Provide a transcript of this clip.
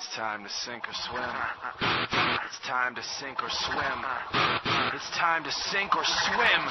It's time to sink or swim. It's time to sink or swim. It's time to sink or swim.